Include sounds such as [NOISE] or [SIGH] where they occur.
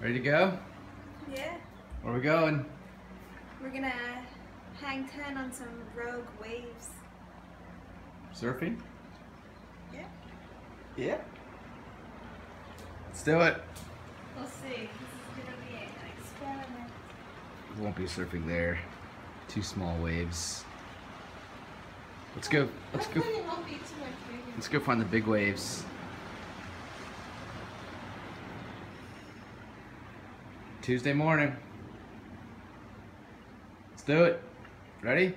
Ready to go? Yeah. Where are we going? We're gonna hang ten on some rogue waves. Surfing? Yeah. Yeah. Let's do it. We'll see. This is gonna be an experiment. We won't be surfing there. Two small waves. Let's go. Let's go. Hopefully [LAUGHS] it won't be too much bigger. Let's go find the big waves. Tuesday morning. Let's do it. Ready?